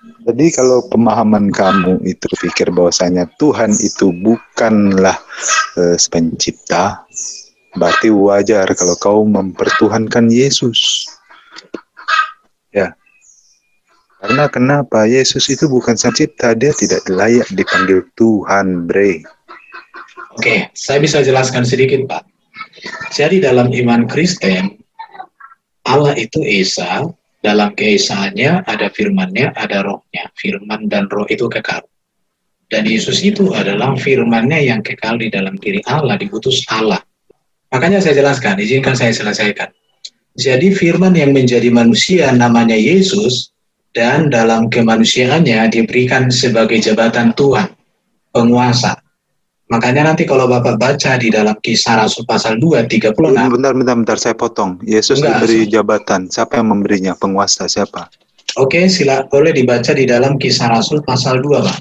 Jadi kalau pemahaman kamu itu pikir bahwasanya Tuhan itu bukanlah uh, pencipta, berarti wajar kalau kau mempertuhankan Yesus. Ya. Karena kenapa? Yesus itu bukan sang cipta, dia tidak layak dipanggil Tuhan, bre. Oke, saya bisa jelaskan sedikit, Pak. Jadi dalam iman Kristen, Allah itu Esa, dalam keesaannya ada firmannya, ada rohnya. Firman dan roh itu kekal. Dan Yesus itu adalah firmannya yang kekal di dalam diri Allah, diutus Allah. Makanya saya jelaskan, izinkan saya selesaikan. Jadi firman yang menjadi manusia namanya Yesus, dan dalam kemanusiaannya diberikan sebagai jabatan Tuhan, penguasa. Makanya nanti kalau Bapak baca di dalam kisah Rasul pasal 2, 36. Bentar, bentar, bentar, saya potong. Yesus enggak, diberi jabatan. Siapa yang memberinya? Penguasa siapa? Oke, sila boleh dibaca di dalam kisah Rasul pasal 2, Pak.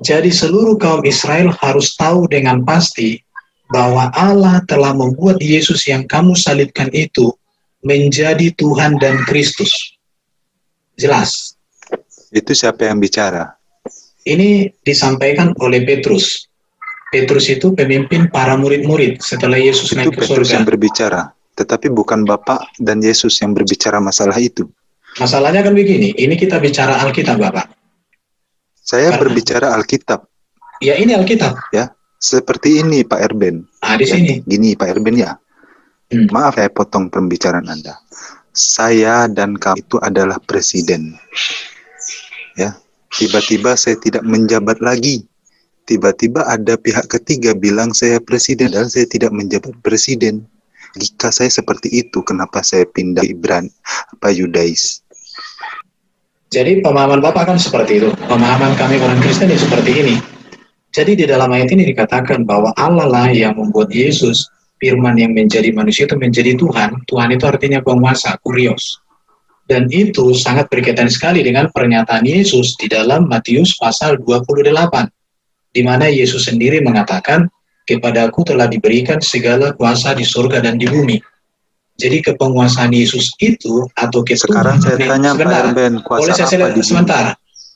Jadi seluruh kaum Israel harus tahu dengan pasti bahwa Allah telah membuat Yesus yang kamu salibkan itu menjadi Tuhan dan Kristus. Jelas. Itu siapa yang bicara? Ini disampaikan oleh Petrus. Petrus itu pemimpin para murid-murid setelah Yesus itu naik ke Petrus yang berbicara, tetapi bukan Bapak dan Yesus yang berbicara masalah itu. Masalahnya kan begini, ini kita bicara Alkitab, Bapak. Saya Karena, berbicara Alkitab. Ya, ini Alkitab. Ya, seperti ini Pak Erben. Ah, di ya, sini. Gini Pak Erben ya. Hmm. Maaf saya potong pembicaraan Anda saya dan kamu itu adalah presiden. Ya, tiba-tiba saya tidak menjabat lagi. Tiba-tiba ada pihak ketiga bilang saya presiden dan saya tidak menjabat presiden. Jika saya seperti itu, kenapa saya pindah Ibran apa Yudais? Jadi pemahaman Bapak kan seperti itu. Pemahaman kami orang Kristen ya seperti ini. Jadi di dalam ayat ini dikatakan bahwa Allah lah yang membuat Yesus firman yang menjadi manusia itu menjadi Tuhan, Tuhan itu artinya penguasa, kurios. Dan itu sangat berkaitan sekali dengan pernyataan Yesus di dalam Matius pasal 28, di mana Yesus sendiri mengatakan, kepadaku telah diberikan segala kuasa di surga dan di bumi. Jadi kepenguasaan Yesus itu atau ketuhanan Sekarang saya tanya sebentar, Pak Ben, kuasa boleh saya apa sebentar.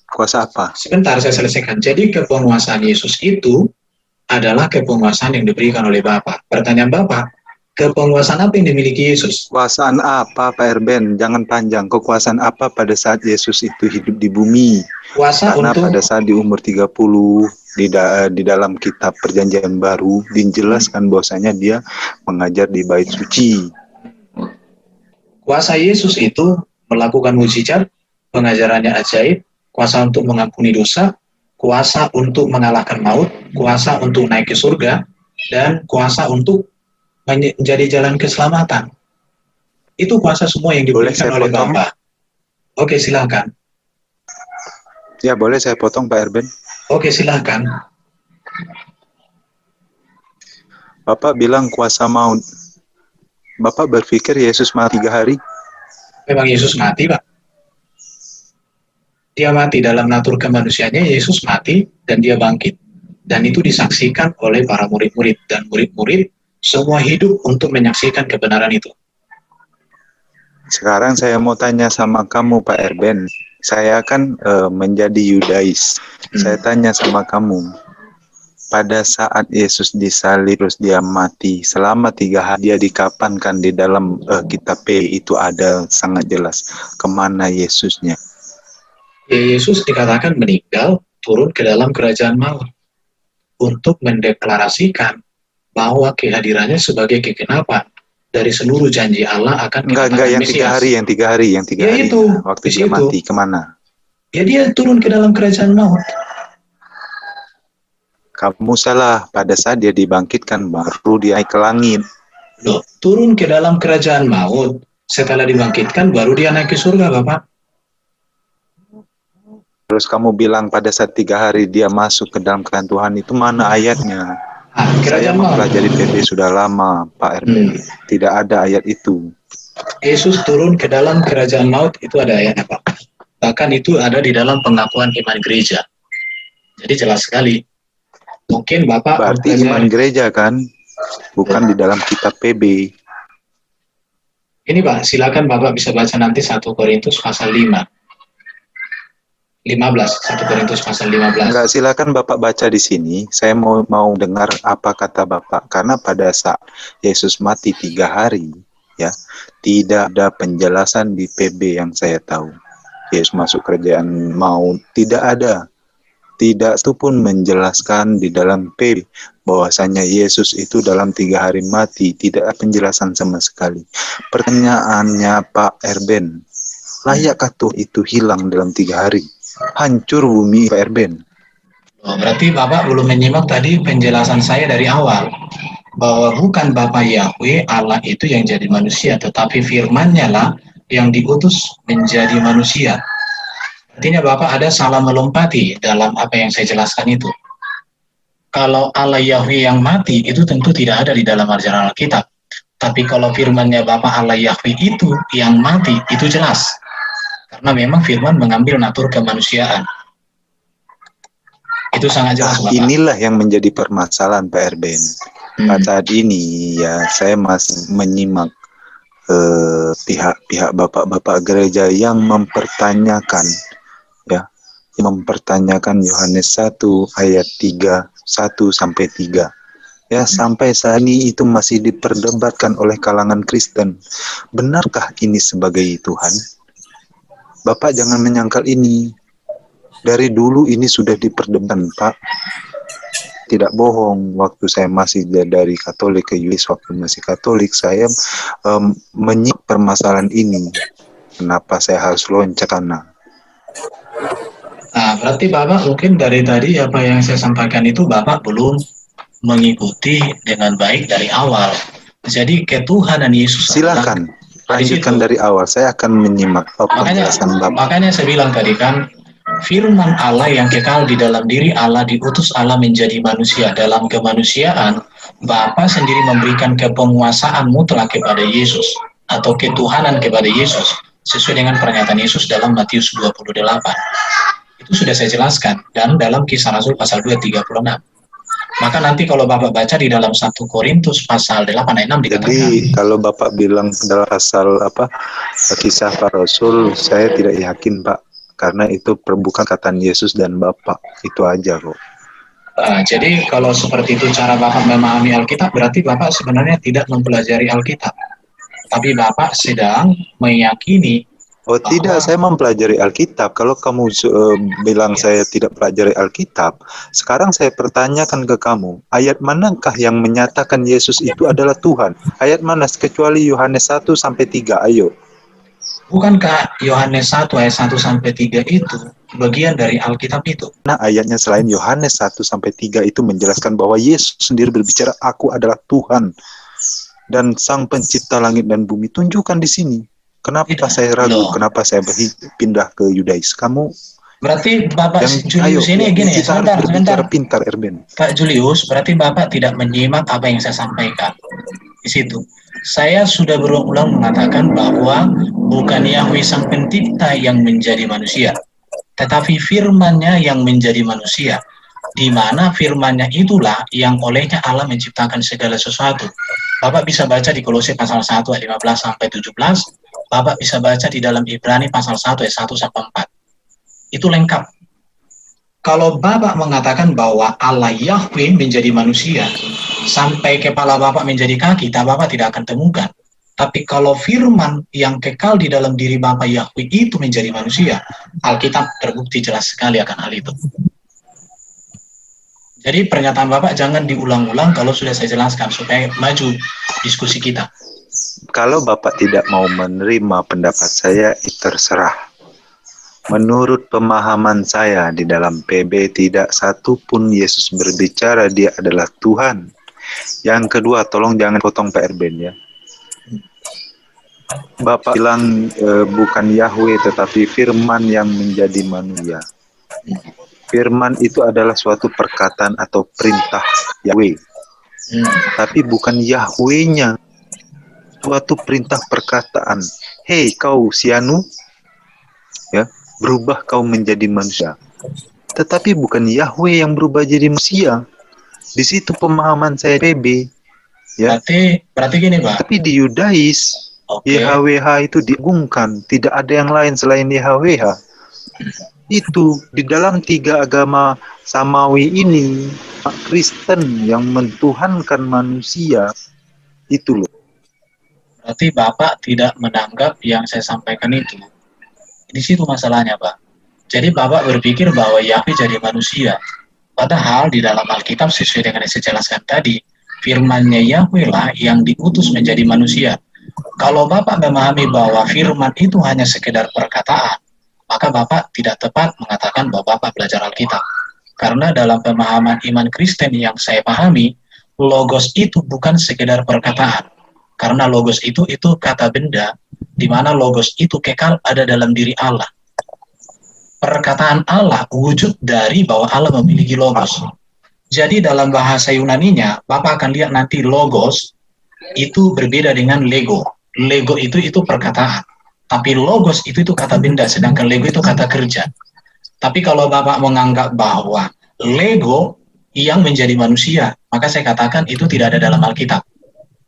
Kuasa apa? Sebentar saya selesaikan. Jadi kepenguasaan Yesus itu adalah kepenguasaan yang diberikan oleh Bapa. Pertanyaan Bapak, kepenguasaan apa yang dimiliki Yesus? Kekuasaan apa Pak Erben? Jangan panjang. Kekuasaan apa pada saat Yesus itu hidup di bumi? Kuasa Karena untuk pada saat di umur 30 di, da di dalam kitab perjanjian baru dijelaskan bahwasanya dia mengajar di bait suci. Kuasa Yesus itu melakukan mujizat, pengajarannya ajaib, kuasa untuk mengampuni dosa, kuasa untuk mengalahkan maut, kuasa untuk naik ke surga, dan kuasa untuk menjadi jalan keselamatan. Itu kuasa semua yang diberikan oleh Bapa. Oke, silakan. Ya, boleh saya potong Pak Erben? Oke, silakan. Bapak bilang kuasa maut. Bapak berpikir Yesus mati tiga hari? Memang Yesus mati, Pak dia mati dalam natur kemanusiaannya, Yesus mati dan dia bangkit. Dan itu disaksikan oleh para murid-murid dan murid-murid semua hidup untuk menyaksikan kebenaran itu. Sekarang saya mau tanya sama kamu Pak Erben. Saya kan e, menjadi Yudais. Hmm. Saya tanya sama kamu, pada saat Yesus disalib terus dia mati selama tiga hari dia dikapankan di dalam uh, kitab P itu ada sangat jelas ke mana Yesusnya Yesus dikatakan meninggal turun ke dalam kerajaan maut untuk mendeklarasikan bahwa kehadirannya sebagai kegenapan dari seluruh janji Allah akan enggak enggak yang tiga hari yang tiga hari yang tiga ya hari. itu waktu dia mati ke mana? Ya dia turun ke dalam kerajaan maut. Kamu salah pada saat dia dibangkitkan baru dia naik ke langit. Loh, turun ke dalam kerajaan maut. Setelah dibangkitkan baru dia naik ke surga bapak. Terus kamu bilang pada saat tiga hari dia masuk ke dalam kerajaan Tuhan itu mana ayatnya? Ah, Saya mempelajari PP sudah lama, Pak RB. Hmm. Tidak ada ayat itu. Yesus turun ke dalam kerajaan maut itu ada ayat apa? Bahkan itu ada di dalam pengakuan iman gereja. Jadi jelas sekali. Mungkin Bapak Berarti iman gereja kan? Bukan ya. di dalam kitab PB. Ini Pak, silakan Bapak bisa baca nanti 1 Korintus pasal 5. 15, 1 Korintus pasal 15. Enggak, silakan Bapak baca di sini. Saya mau mau dengar apa kata Bapak karena pada saat Yesus mati tiga hari, ya, tidak ada penjelasan di PB yang saya tahu. Yesus masuk kerajaan mau tidak ada. Tidak itu pun menjelaskan di dalam PB bahwasanya Yesus itu dalam tiga hari mati. Tidak ada penjelasan sama sekali. Pertanyaannya Pak Erben, layakkah tuh itu hilang dalam tiga hari? Hancur bumi Pak Erben. Oh, berarti Bapak belum menyimak tadi penjelasan saya dari awal bahwa bukan Bapak Yahweh Allah itu yang jadi manusia, tetapi firman-Nya lah yang diutus menjadi manusia. Artinya Bapak ada salah melompati dalam apa yang saya jelaskan itu. Kalau Allah Yahweh yang mati itu tentu tidak ada di dalam ajaran Alkitab. Tapi kalau firman-Nya Bapak Allah Yahweh itu yang mati itu jelas karena memang firman mengambil natur kemanusiaan. Itu sangat jelas, Bapak. Inilah yang menjadi permasalahan Pak Erben. Hmm. Pada saat ini ya saya masih menyimak eh, pihak-pihak bapak-bapak gereja yang mempertanyakan ya mempertanyakan Yohanes 1 ayat 3 1 sampai 3 ya hmm. sampai saat ini itu masih diperdebatkan oleh kalangan Kristen benarkah ini sebagai Tuhan Bapak jangan menyangkal ini. Dari dulu ini sudah diperdebatkan, Pak. Tidak bohong, waktu saya masih dari Katolik ke Yulis, waktu masih Katolik, saya um, menyik permasalahan ini. Kenapa saya harus loncat karena? Nah, berarti Bapak mungkin dari tadi apa yang saya sampaikan itu Bapak belum mengikuti dengan baik dari awal. Jadi ketuhanan Yesus silakan lanjutkan dari awal. Saya akan menyimak makanya, Bapak. Makanya saya bilang tadi kan, firman Allah yang kekal di dalam diri Allah diutus Allah menjadi manusia. Dalam kemanusiaan, Bapa sendiri memberikan kepenguasaan mutlak kepada Yesus atau ketuhanan kepada Yesus sesuai dengan pernyataan Yesus dalam Matius 28. Itu sudah saya jelaskan dan dalam kisah Rasul pasal 2 36. Maka nanti kalau Bapak baca di dalam satu Korintus pasal 8 ayat 6 dikatakan. Jadi kalau Bapak bilang dalam pasal apa kisah para rasul, saya tidak yakin Pak karena itu bukan kata Yesus dan Bapak. Itu aja kok. Uh, jadi kalau seperti itu cara Bapak memahami Alkitab berarti Bapak sebenarnya tidak mempelajari Alkitab. Tapi Bapak sedang meyakini Oh tidak, saya mempelajari Alkitab. Kalau kamu uh, bilang saya tidak pelajari Alkitab, sekarang saya pertanyakan ke kamu, ayat manakah yang menyatakan Yesus itu adalah Tuhan? Ayat mana kecuali Yohanes 1 sampai 3? Ayo. Bukankah Yohanes 1 ayat 1 sampai 3 itu bagian dari Alkitab itu? Nah, ayatnya selain Yohanes 1 sampai 3 itu menjelaskan bahwa Yesus sendiri berbicara, "Aku adalah Tuhan." Dan Sang Pencipta langit dan bumi tunjukkan di sini Kenapa Tidak. saya ragu? Loh. Kenapa saya pindah ke Yudais? Kamu Berarti Bapak yang, Julius ayo, ini gini, sebentar, sebentar. pintar, Erben. Pak Julius, berarti Bapak tidak menyimak apa yang saya sampaikan di situ. Saya sudah berulang-ulang mengatakan bahwa bukan Yahweh Sang Pencipta yang menjadi manusia, tetapi firman-Nya yang menjadi manusia. Di mana firman-Nya itulah yang olehnya Allah menciptakan segala sesuatu. Bapak bisa baca di Kolose pasal 1 ayat 15 sampai 17, Bapak bisa baca di dalam Ibrani pasal 1 ayat 1 sampai 4. Itu lengkap. Kalau Bapak mengatakan bahwa Allah Yahweh menjadi manusia, sampai kepala Bapak menjadi kaki, tak Bapak tidak akan temukan. Tapi kalau firman yang kekal di dalam diri Bapak Yahweh itu menjadi manusia, Alkitab terbukti jelas sekali akan hal itu. Jadi pernyataan Bapak jangan diulang-ulang kalau sudah saya jelaskan supaya maju diskusi kita kalau Bapak tidak mau menerima pendapat saya, terserah. Menurut pemahaman saya di dalam PB tidak satu pun Yesus berbicara dia adalah Tuhan. Yang kedua, tolong jangan potong PR Ben ya. Bapak bilang e, bukan Yahweh tetapi firman yang menjadi manusia. Firman itu adalah suatu perkataan atau perintah Yahweh. Hmm. Tapi bukan Yahwehnya suatu perintah perkataan. Hei kau sianu, ya berubah kau menjadi manusia. Tetapi bukan Yahweh yang berubah jadi manusia. Di situ pemahaman saya PB. Ya. Berarti berarti gini pak. Tapi di Yudais okay. YHWH itu diagungkan, tidak ada yang lain selain YHWH. itu di dalam tiga agama samawi ini Kristen yang mentuhankan manusia itu loh. Berarti Bapak tidak menanggap yang saya sampaikan itu. Di situ masalahnya, Pak. Jadi Bapak berpikir bahwa Yahweh jadi manusia. Padahal di dalam Alkitab sesuai dengan yang saya jelaskan tadi, firmannya Yahweh lah yang diutus menjadi manusia. Kalau Bapak memahami bahwa firman itu hanya sekedar perkataan, maka Bapak tidak tepat mengatakan bahwa Bapak belajar Alkitab. Karena dalam pemahaman iman Kristen yang saya pahami, logos itu bukan sekedar perkataan. Karena logos itu itu kata benda, di mana logos itu kekal ada dalam diri Allah. Perkataan Allah wujud dari bahwa Allah memiliki logos. Jadi dalam bahasa Yunaninya, Bapak akan lihat nanti logos itu berbeda dengan lego. Lego itu itu perkataan tapi logos itu itu kata benda, sedangkan lego itu kata kerja. Tapi kalau Bapak menganggap bahwa lego yang menjadi manusia, maka saya katakan itu tidak ada dalam Alkitab.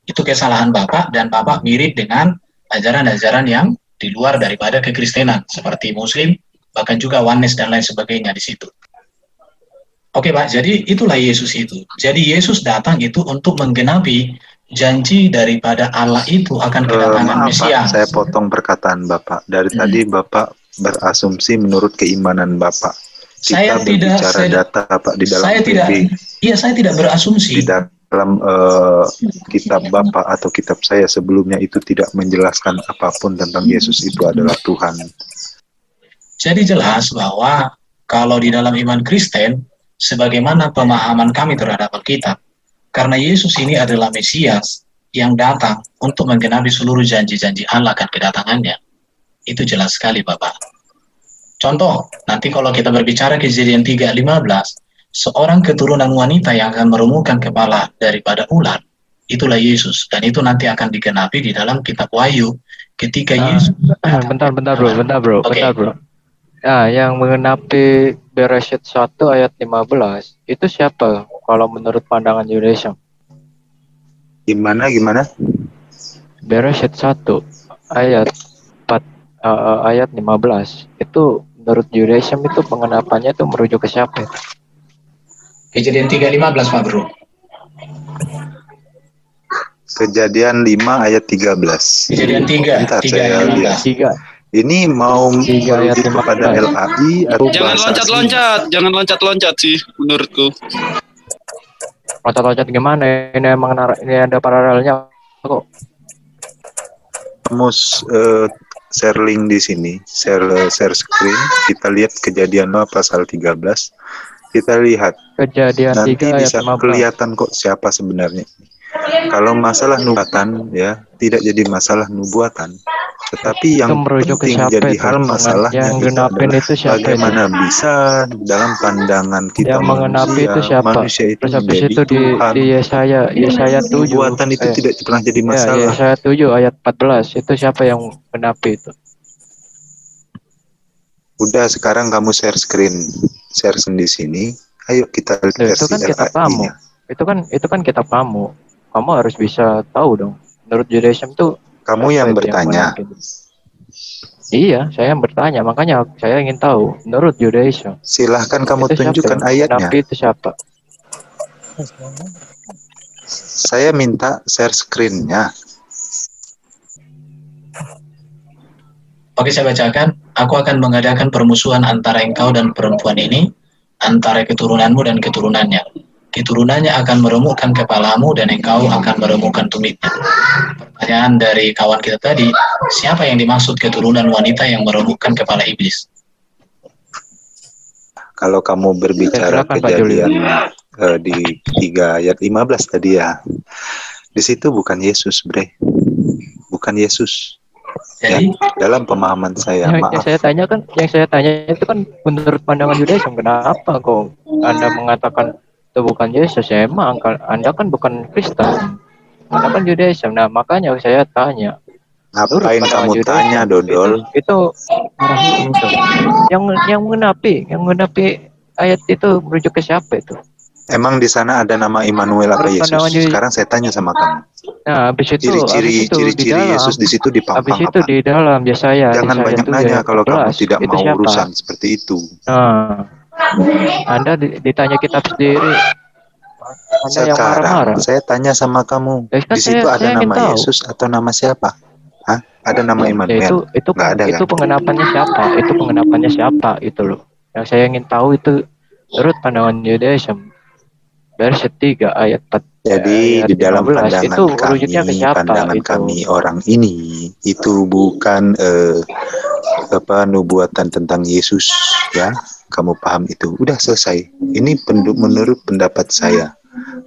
Itu kesalahan Bapak dan Bapak mirip dengan ajaran-ajaran yang di luar daripada kekristenan, seperti Muslim, bahkan juga oneness dan lain sebagainya di situ. Oke Pak, jadi itulah Yesus itu. Jadi Yesus datang itu untuk menggenapi janji daripada Allah itu akan eh, kedatangan uh, Mesias. Saya potong perkataan Bapak. Dari hmm. tadi Bapak berasumsi menurut keimanan Bapak. Kita saya tidak saya, data Pak di dalam saya tidak iya saya tidak berasumsi di dalam uh, kitab Bapak atau kitab saya sebelumnya itu tidak menjelaskan apa pun tentang Yesus itu adalah Tuhan. Jadi jelas bahwa kalau di dalam iman Kristen sebagaimana pemahaman kami terhadap Alkitab karena Yesus ini adalah Mesias yang datang untuk menggenapi seluruh janji-janji Allah akan kedatangannya. Itu jelas sekali Bapak. Contoh, nanti kalau kita berbicara kejadian 3.15, seorang keturunan wanita yang akan merumuhkan kepala daripada ular, itulah Yesus. Dan itu nanti akan digenapi di dalam kitab Wahyu ketika ah, Yesus... bentar, bentar bro, bentar bro, okay. bentar bro. Nah, yang mengenapi Bereshit 1 ayat 15, itu siapa? kalau menurut pandangan Indonesia? Gimana gimana? Bereshit 1 ayat 4 uh, eh, ayat 15 itu menurut Judaism itu pengenapannya itu merujuk ke siapa? Kejadian 3.15 Pak Bro. Kejadian 5 ayat 13. Kejadian 3, Bentar, 3 ayat 15. 3 ini mau merujuk kepada LAI atau jangan loncat-loncat, jangan loncat-loncat sih menurutku. Loncat-loncat gimana? Ini emang ini ada paralelnya kok. Kamu uh, share link di sini share share screen. Kita lihat kejadian lo pasal 13 kita lihat. Kejadian nanti 3, bisa kelihatan kok siapa sebenarnya. Kalau masalah nubuatan ya tidak jadi masalah nubuatan. Tetapi yang penting jadi hal masalahnya yang genapin itu siapa bagaimana itu? bisa dalam pandangan kita yang mengenapi manusia, itu siapa? manusia itu Terus itu di, di Yesaya Yesaya 7 nubuatan itu eh, tidak pernah jadi ya, masalah. Ya, Yesaya 7 ayat 14 itu siapa yang menapi itu? Udah sekarang kamu share screen share di sini ayo kita lihat itu kan kitab kamu itu kan itu kan kitab kamu kamu harus bisa tahu dong menurut Judaism tuh kamu yang bertanya. Yang iya, saya yang bertanya. Makanya saya ingin tahu menurut Judaism. Silahkan kamu itu tunjukkan siapa? ayatnya. Nabi itu siapa? Saya minta share screen-nya. Oke, saya bacakan. Aku akan mengadakan permusuhan antara engkau dan perempuan ini, antara keturunanmu dan keturunannya keturunannya akan meremukkan kepalamu dan engkau akan meremukkan tumitnya. Pertanyaan dari kawan kita tadi, siapa yang dimaksud keturunan wanita yang meremukkan kepala iblis? Kalau kamu berbicara kejadian uh, di 3 ayat 15 tadi ya, di situ bukan Yesus, Bre. Bukan Yesus. Jadi, ya, dalam pemahaman saya, yang, maaf. Yang saya tanya kan, yang saya tanya itu kan menurut pandangan Yudaism, kenapa kok Anda mengatakan itu bukan Yesus? Ya emang Anda kan bukan Kristen. Anda kan Judaism. Nah makanya saya tanya Ngapain kamu Judaism, tanya Dodol? itu, itu yang yang mengenapi yang mengenapi ayat itu merujuk ke siapa itu Emang di sana ada nama Immanuel apa Yesus? Sekarang saya tanya sama kamu. Nah, habis itu, Ciri-ciri itu ciri-ciri Yesus di situ di habis itu apa? di dalam Yesaya. Jangan Yesaya banyak nanya ya, kalau kamu 12. tidak Itu mau siapa? urusan seperti itu. Nah, Anda di- ditanya kitab sendiri. Anda yang Sekarang marah-marah. saya tanya sama kamu, Ya, kan di situ saya- ada saya nama tahu. Yesus atau nama siapa? Hah? Ada nama Ya, itu Immanuel? itu Nggak ada, itu kan? pengenapannya siapa? Itu pengenapannya siapa? Itu loh. Yang saya ingin tahu itu menurut pandangan Judaism versi 3 ayat 4 Jadi ayat di dalam 15, pandangan itu kami, siapa pandangan itu? kami orang ini itu bukan eh, apa nubuatan tentang Yesus ya. Kamu paham itu? Udah selesai. Ini menurut pendapat saya.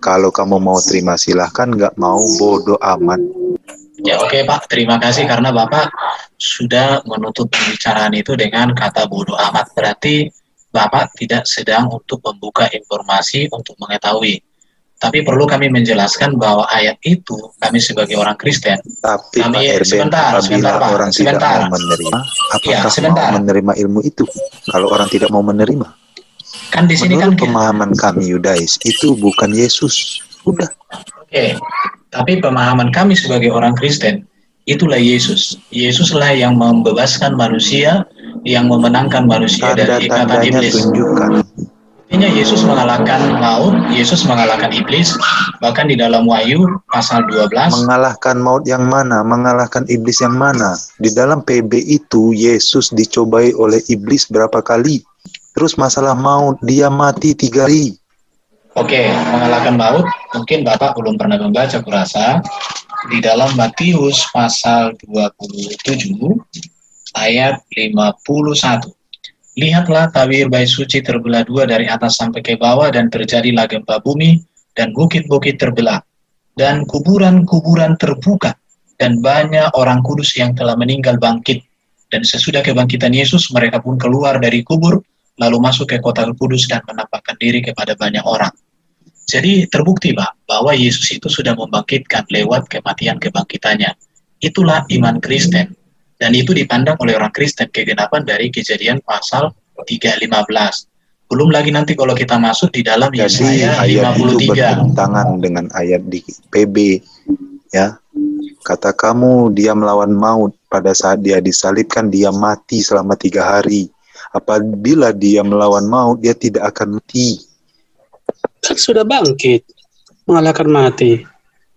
Kalau kamu mau terima silahkan, nggak mau bodoh amat. Ya oke Pak, terima kasih karena Bapak sudah menutup pembicaraan itu dengan kata bodoh amat. Berarti Bapak tidak sedang untuk membuka informasi untuk mengetahui. Tapi perlu kami menjelaskan bahwa ayat itu kami sebagai orang Kristen Tapi Kami- Pak Erben, sebentar, sebentar, Pak, orang sebentar. tidak mau menerima, apakah sebentar. mau menerima ilmu itu? Kalau orang tidak mau menerima, kan di sini kan menurut pemahaman kami Yudais itu bukan Yesus. Udah. Oke, tapi pemahaman kami sebagai orang Kristen itulah Yesus. Yesuslah yang membebaskan manusia, yang memenangkan manusia dari ikatan iblis. tunjukkan. Artinya Yesus mengalahkan maut, Yesus mengalahkan iblis, bahkan di dalam Wahyu pasal 12 Mengalahkan maut yang mana? Mengalahkan iblis yang mana? Di dalam PB itu Yesus dicobai oleh iblis berapa kali? Terus masalah maut, dia mati tiga kali. Oke, mengalahkan maut, mungkin Bapak belum pernah membaca kurasa di dalam Matius pasal 27 ayat 51. Lihatlah tabir bait suci terbelah dua dari atas sampai ke bawah dan terjadilah gempa bumi dan bukit-bukit terbelah dan kuburan-kuburan terbuka dan banyak orang kudus yang telah meninggal bangkit dan sesudah kebangkitan Yesus mereka pun keluar dari kubur lalu masuk ke kota kudus dan menampakkan diri kepada banyak orang. Jadi terbukti Pak bahwa Yesus itu sudah membangkitkan lewat kematian kebangkitannya. Itulah iman Kristen dan itu dipandang oleh orang Kristen kegenapan dari kejadian pasal 315. Belum lagi nanti kalau kita masuk di dalam Jadi Yesaya ayat itu 53. bertentangan dengan ayat di PB. Ya, kata kamu dia melawan maut pada saat dia disalibkan dia mati selama tiga hari. Apabila dia melawan maut dia tidak akan mati. Kan sudah bangkit, mengalahkan mati.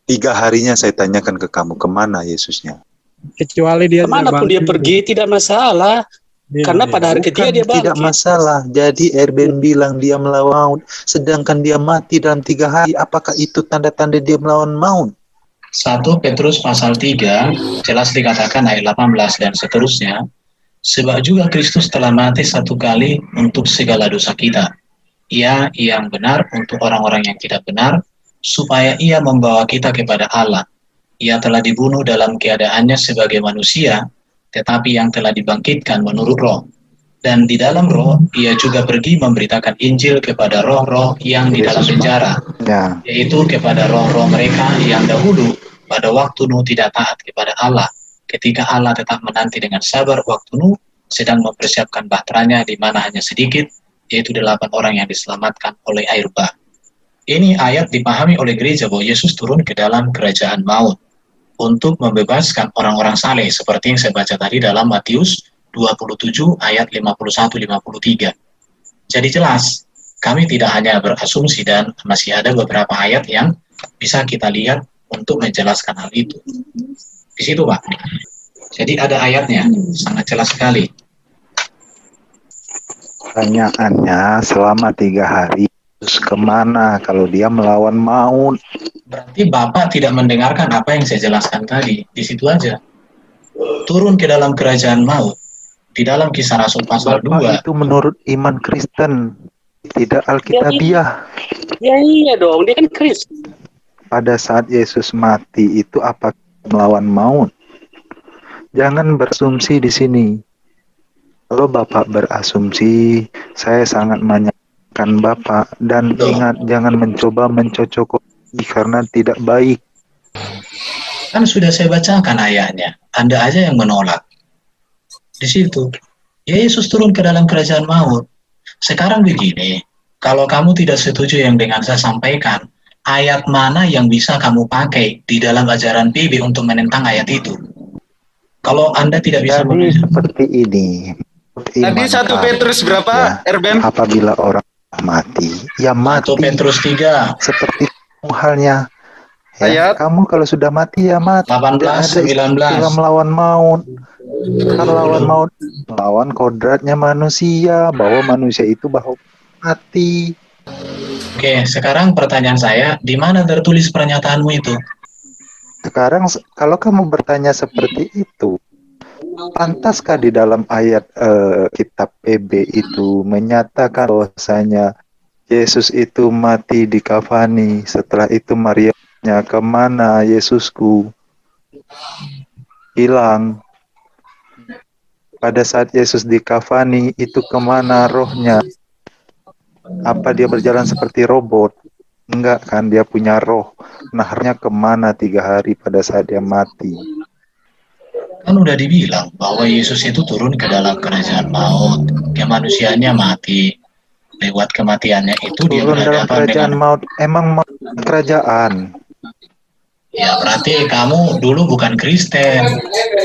Tiga harinya saya tanyakan ke kamu ke mana Yesusnya? Kecuali dia Ke mana pun dia bangkit. pergi tidak masalah, Iya, karena iya. pada hari ketiga dia tidak bangkit. masalah. Jadi Erben bilang dia melawan maut, sedangkan dia mati dalam tiga hari. Apakah itu tanda-tanda dia melawan maut? 1 Petrus pasal 3 jelas dikatakan ayat 18 dan seterusnya sebab juga Kristus telah mati satu kali untuk segala dosa kita ia yang benar untuk orang-orang yang tidak benar supaya ia membawa kita kepada Allah ia telah dibunuh dalam keadaannya sebagai manusia tetapi yang telah dibangkitkan menurut roh. Dan di dalam roh ia juga pergi memberitakan Injil kepada roh-roh yang di dalam penjara Ya, yaitu kepada roh-roh mereka yang dahulu pada waktu Nuh tidak taat kepada Allah, ketika Allah tetap menanti dengan sabar waktu Nuh sedang mempersiapkan bahteranya di mana hanya sedikit, yaitu delapan orang yang diselamatkan oleh air bah. Ini ayat dipahami oleh gereja bahwa Yesus turun ke dalam kerajaan maut untuk membebaskan orang-orang saleh seperti yang saya baca tadi dalam Matius 27 ayat 51-53. Jadi jelas, kami tidak hanya berasumsi dan masih ada beberapa ayat yang bisa kita lihat untuk menjelaskan hal itu. Di situ, Pak. Jadi ada ayatnya, sangat jelas sekali. pertanyaannya selama tiga hari terus ke mana kalau dia melawan maut? Berarti Bapak tidak mendengarkan apa yang saya jelaskan tadi. Di situ aja. Turun ke dalam kerajaan maut. Di dalam kisah Rasul pasal Bapak 2, itu menurut iman Kristen, tidak Alkitabiah. Ya iya dong, dia kan Kristus. Pada saat Yesus mati itu apa melawan maut? Jangan berasumsi di sini. Kalau Bapak berasumsi, saya sangat menyarankan Bapak dan Betul. ingat jangan mencoba mencocoki karena tidak baik. kan sudah saya bacakan ayatnya. Anda aja yang menolak. Di situ, Yesus turun ke dalam kerajaan maut. Sekarang begini, kalau kamu tidak setuju yang dengan saya sampaikan, ayat mana yang bisa kamu pakai di dalam ajaran PB untuk menentang ayat itu? Kalau Anda tidak bisa menulis, seperti ini. Tadi satu Petrus berapa, ya, Erben? Apabila orang mati, ya mati. 1 Petrus 3, Seperti halnya. Ya, Ayat. kamu kalau sudah mati ya mati. 18, Tidak ada 19. istilah melawan maut. Kan lawan maut, lawan kodratnya manusia, bahwa manusia itu bahwa mati. Oke, sekarang pertanyaan saya, di mana tertulis pernyataanmu itu? Sekarang se- kalau kamu bertanya seperti itu, pantaskah di dalam ayat eh, kitab PB itu menyatakan bahwasanya Yesus itu mati di kafani, setelah itu Mariamnya ke mana Yesusku hilang. Pada saat Yesus di kafani itu ke mana rohnya? Apa dia berjalan seperti robot? Enggak kan, dia punya roh. Naharnya ke mana tiga hari pada saat dia mati? Kan udah dibilang bahwa Yesus itu turun ke dalam kerajaan maut, kemanusiaannya mati. Lewat kematiannya itu dia Turun dalam kerajaan dengan maut. Emang maut kerajaan. Ya berarti kamu dulu bukan Kristen.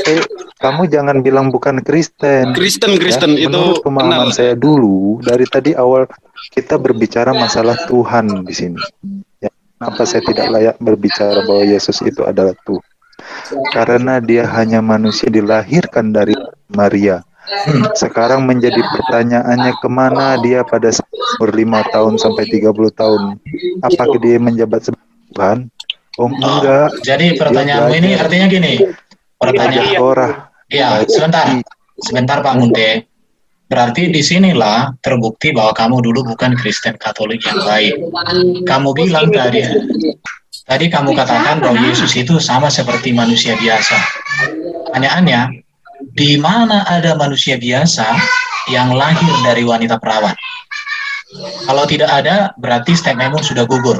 Eh, kamu jangan bilang bukan Kristen. Kristen Kristen Ya, itu menurut pemahaman kenal. saya dulu dari tadi awal kita berbicara masalah Tuhan di sini. Ya, kenapa saya tidak layak berbicara bahwa Yesus itu adalah Tuhan? Karena dia hanya manusia dilahirkan dari Maria. Sekarang menjadi pertanyaannya ke mana dia pada umur 5 tahun sampai 30 tahun. Apakah dia menjabat sebagai Tuhan? Oh enggak, Jadi pertanyaanmu ini artinya gini. Pertanyaan Torah. Ya, sebentar. Sebentar Pak Munte. Berarti di sinilah terbukti bahwa kamu dulu bukan Kristen Katolik yang baik. Kamu bilang tadi, tadi kamu katakan bahwa Yesus itu sama seperti manusia biasa. Pertanyaannya, di mana ada manusia biasa yang lahir dari wanita perawan? Kalau tidak ada, berarti statementmu sudah gugur.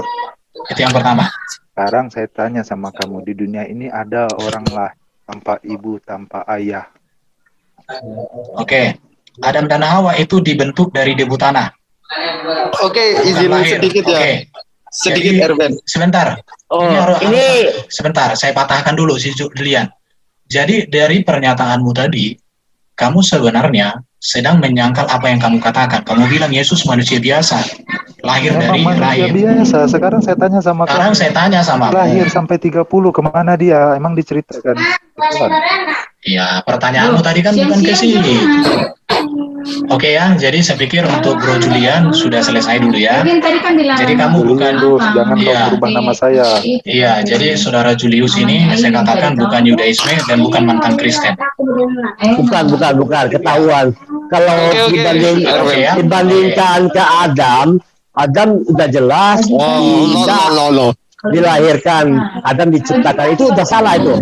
Itu yang pertama. Sekarang saya tanya sama kamu, di dunia ini ada orang lah tanpa ibu, tanpa ayah. Oke. Adam dan Hawa itu dibentuk dari debu tanah. Oke, bukan izin sedikit ya. Oke. Sedikit Jadi- Erben. Sebentar. Oh, Ini harus- ini Sebentar, saya patahkan dulu si Julian. Jadi dari pernyataanmu tadi, kamu sebenarnya sedang menyangkal apa yang kamu katakan. Kamu bilang Yesus manusia biasa, lahir dari Memang manusia rahim. biasa. Sekarang saya tanya sama Sekarang kamu. saya tanya sama Lahir sampai 30, ke mana dia? Emang diceritakan? Tuhan. Ya, pertanyaanmu tadi kan bukan ke sini. Oke ya, jadi saya pikir untuk Bro Julian sudah selesai dulu ya. Jadi kamu bukan Julius, jangan Iya. berubah nama saya. Iya, jadi saudara Julius ini saya katakan bukan Yudaisme dan bukan mantan Kristen. bukan bukan bukan ketahuan. Kalau Oke, oke. dibanding Oke ya. dibandingkan ke Adam, Adam udah jelas Oh, tidak lo lo lo. Dilahirkan. Adam diciptakan itu udah salah itu.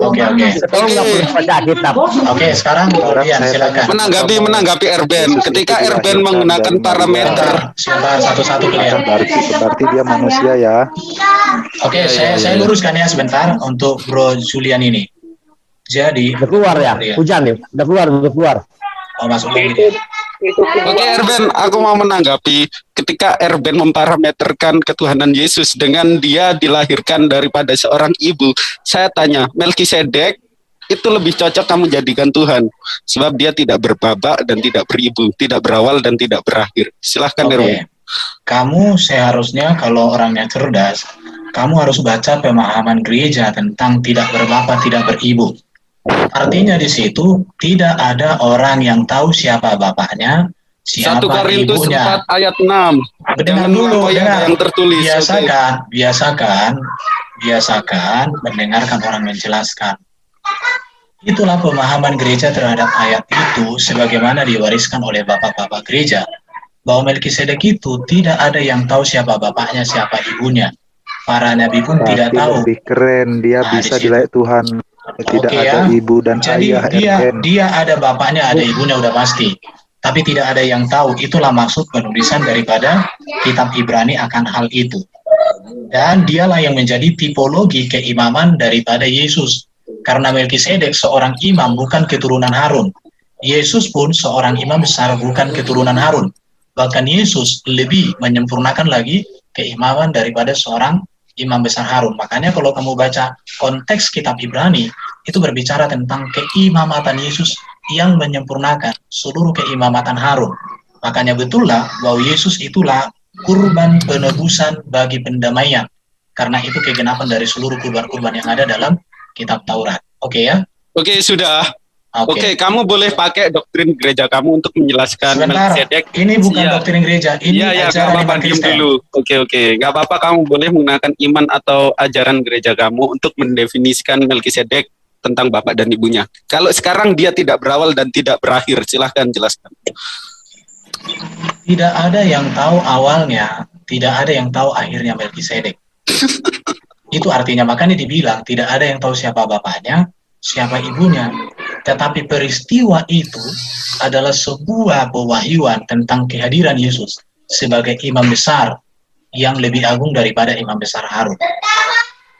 Oke, oke. Tolong nggak perlu baca Alkitab. Oke, sekarang Sekarang saya silakan. Menanggapi menanggapi Erben. Ketika Erben menggunakan parameter Sebentar, satu-satu kalian. Berarti, berarti dia manusia ya. Oke, Iya, saya iya, saya iya. luruskan ya sebentar untuk Bro Julian ini. Jadi, Udah keluar ya, hujan nih, udah keluar, udah keluar. oh masuk lagi Oke Erben, aku mau menanggapi ketika Erben memparameterkan ketuhanan Yesus dengan dia dilahirkan daripada seorang ibu. Saya tanya, Melkisedek itu lebih cocok kamu jadikan Tuhan sebab dia tidak berbabak dan tidak beribu, tidak berawal dan tidak berakhir. Silahkan Oke. Erben. Kamu seharusnya kalau orangnya cerdas, kamu harus baca pemahaman gereja tentang tidak berbapak, tidak beribu. Artinya di situ tidak ada orang yang tahu siapa bapaknya, siapa 1 Korintus ibunya. 4 ayat 6. Dengar Jangan dulu, dengar. yang tertulis. Biasakan, biasakan, biasakan mendengarkan orang menjelaskan. Itulah pemahaman gereja terhadap ayat itu sebagaimana diwariskan oleh bapak-bapak gereja. Bahwa Melkisedek itu tidak ada yang tahu siapa bapaknya, siapa ibunya. Para nabi pun tidak Tapi tahu. lebih keren, dia Nah, bisa di situ. dilayak Tuhan. Tidak Oke ada ya. ibu dan Jadi ayah dia dia ada bapaknya, ada ibunya udah pasti. Tapi tidak ada yang tahu. Itulah maksud penulisan daripada kitab Ibrani akan hal itu. Dan dialah yang menjadi tipologi keimaman daripada Yesus. Karena Melkisedek seorang imam bukan keturunan Harun. Yesus pun seorang imam besar bukan keturunan Harun. bahkan Yesus lebih menyempurnakan lagi keimaman daripada seorang imam besar Harun. Makanya kalau kamu baca konteks kitab Ibrani, itu berbicara tentang keimamatan Yesus yang menyempurnakan seluruh keimamatan Harun. Makanya betullah bahwa Yesus itulah kurban penebusan bagi pendamaian. Karena itu kegenapan dari seluruh kurban-kurban yang ada dalam kitab Taurat. Oke ya? Oke, sudah. Oke. Oke, kamu boleh pakai doktrin gereja kamu untuk menjelaskan Sebentar, Melkisedek. ini bukan Iya. doktrin gereja, ini ya, nggak ajaran apa-apa, iman diam Kristen. dulu. Oke, oke. Nggak apa-apa, kamu boleh menggunakan iman atau ajaran gereja kamu untuk mendefinisikan Melkisedek tentang bapak dan ibunya. Kalau sekarang dia tidak berawal dan tidak berakhir, silahkan jelaskan. Tidak ada yang tahu awalnya, tidak ada yang tahu akhirnya Melkisedek. itu artinya makanya dibilang tidak ada yang tahu siapa bapaknya, siapa ibunya. Tetapi peristiwa itu adalah sebuah pewahyuan tentang kehadiran Yesus sebagai imam besar yang lebih agung daripada imam besar Harun.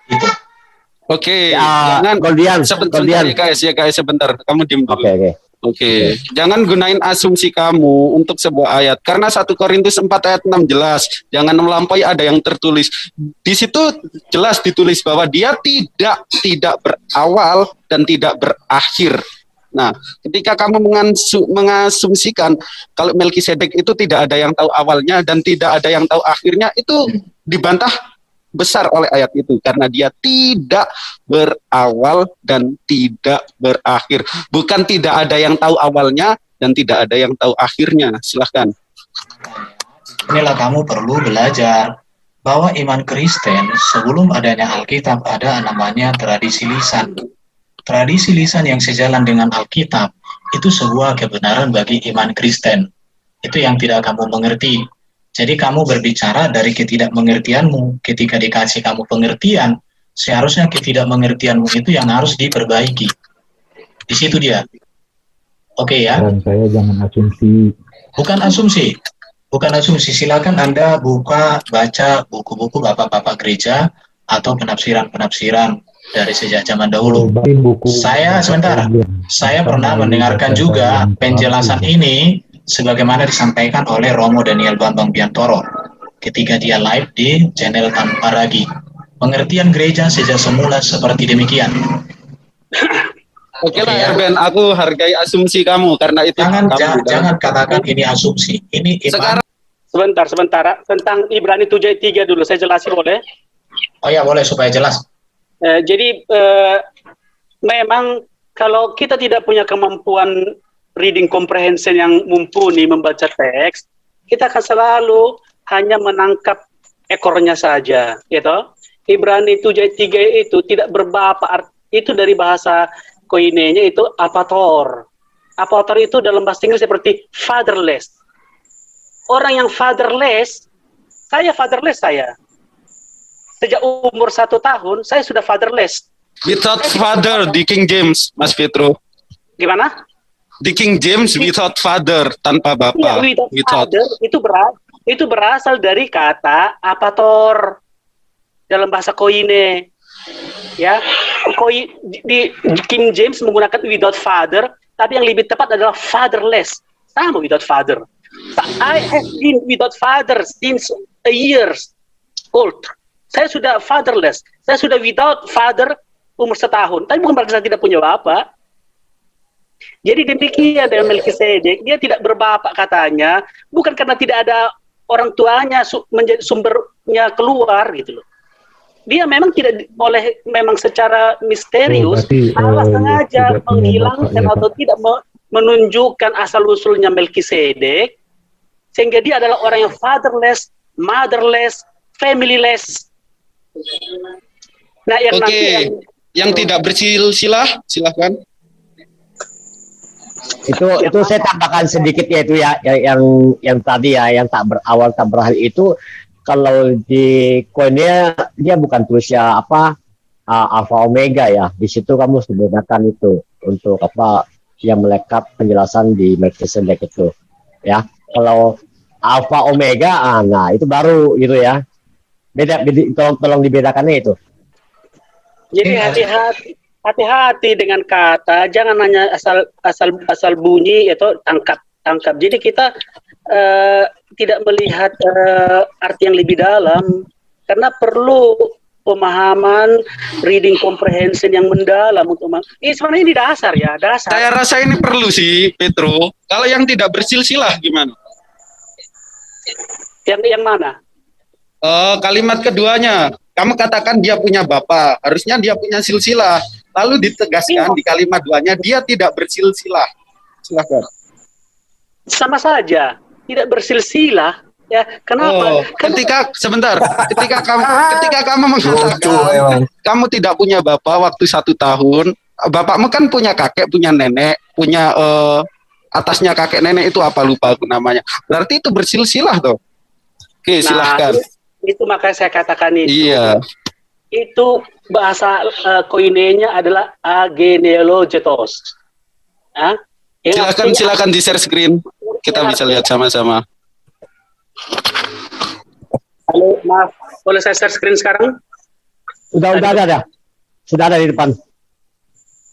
Itu. Oke, Ya, jangan sebentar Goldian. ya guys, ya guys, sebentar. Kamu diem dulu. Oke, oke. Oke, jangan gunain asumsi kamu untuk sebuah ayat karena 1 Korintus 4 ayat 6 jelas, jangan melampaui ada yang tertulis. Di situ jelas ditulis bahwa dia tidak tidak berawal dan tidak berakhir. Nah, ketika kamu mengasumsikan kalau Melkisedek itu tidak ada yang tahu awalnya dan tidak ada yang tahu akhirnya, itu dibantah besar oleh ayat itu karena dia tidak berawal dan tidak berakhir. Bukan tidak ada yang tahu awalnya dan tidak ada yang tahu akhirnya. Silahkan. Inilah kamu perlu belajar bahwa iman Kristen sebelum adanya Alkitab ada namanya tradisi lisan. Tradisi lisan yang sejalan dengan Alkitab itu sebuah kebenaran bagi iman Kristen. Itu yang tidak kamu mengerti. Jadi kamu berbicara dari ketidakmengertianmu. Ketika dikasih kamu pengertian, seharusnya ketidakmengertianmu itu yang harus diperbaiki. Di situ dia. Oke ya? Saran saya jangan asumsi. Bukan asumsi. Bukan asumsi. Silakan Anda buka, baca buku-buku Bapak-Bapak gereja atau penafsiran-penafsiran dari sejak zaman dahulu. Buku. Saya sebentar. Saya pernah mendengarkan juga penjelasan ini sebagaimana disampaikan oleh Romo Daniel Bambang Biantoro ketika dia live di channel Tanpa Ragi. Pengertian gereja sejak semula seperti demikian. Oke lah, ya. Erben. Aku hargai asumsi kamu karena itu Jangan kamu ja- dalam- jangan katakan ini asumsi. Ini iman. Sekarang Sebentar, sebentar. Tentang Ibrani 7 ayat 3 dulu, saya jelasin boleh? Oh ya boleh supaya jelas. Eh, jadi eh, memang kalau kita tidak punya kemampuan reading comprehension yang mumpuni membaca teks, kita akan selalu hanya menangkap ekornya saja, gitu. Ibrani 7 ayat 3 itu tidak berbapa itu dari bahasa koinenya itu apator. Apator itu dalam bahasa Inggris seperti fatherless. Orang yang fatherless, saya fatherless saya. Sejak umur satu tahun, saya sudah fatherless. without father di King James, Mas Petro. Gimana? Di King James without father tanpa Ya, bapak. without Without. father itu berasal itu berasal dari kata apator dalam bahasa koine. Ya, koi di, di King James menggunakan without father, tapi yang lebih tepat adalah fatherless. Sama without father. I have been without father since a years old. Saya sudah fatherless. Saya sudah without father umur setahun. Tapi bukan berarti saya tidak punya bapak. Jadi demikian dengan Melkisedek, dia tidak berbapak katanya, bukan karena tidak ada orang tuanya su- menjadi sumbernya keluar gitu loh. Dia memang tidak di- oleh memang secara misterius Oh, Allah eh, sengaja tidak punya menghilangkan bapak ya, atau tidak me- menunjukkan asal usulnya Melkisedek sehingga dia adalah orang yang fatherless, motherless, familyless. Nah, yang Oke. nanti yang Yang tidak bersilsilah, silahkan. itu itu saya tambahkan sedikit ya itu ya yang yang, yang tadi ya yang tak berawal tak berakhir itu kalau di koinnya dia bukan tulisnya apa uh, alpha omega ya di situ kamu sebenarkan itu untuk apa yang melekat penjelasan di Melkisedek itu ya kalau alpha omega ah, nah itu baru gitu ya beda, beda tolong tolong dibedakannya itu Jadi Iya. hati-hati hati-hati dengan kata, jangan hanya asal asal asal bunyi atau tangkap tangkap. Jadi kita eh, tidak melihat eh, arti yang lebih dalam karena perlu pemahaman reading comprehension yang mendalam untuk ini sebenarnya ini dasar ya dasar Saya rasa ini perlu sih, Petro. Kalau yang tidak bersilsilah gimana? yang yang mana Eh, kalimat keduanya, kamu katakan dia punya bapak, harusnya dia punya silsilah. Lalu ditegaskan di kalimat duanya dia tidak bersilsilah. Silakan. sama saja tidak bersilsilah ya Oh, kenapa Karena- ketika sebentar, ketika kamu ketika kamu Lucu mengatakan emang. kamu tidak punya bapak waktu satu tahun, bapakmu kan punya kakek, punya nenek, punya eh, atasnya kakek nenek itu apa lupa aku namanya. Berarti itu bersilsilah toh. Oke, silahkan. Nah, itu, itu makanya saya katakan itu Iya. itu bahasa eh, koinenya adalah agenealogetos Hah? Yang Silakan silakan di share screen. Kita bisa lihat sama-sama. Halo, maaf, boleh saya share screen sekarang? Sudah udah ada, ada. Sudah ada di depan.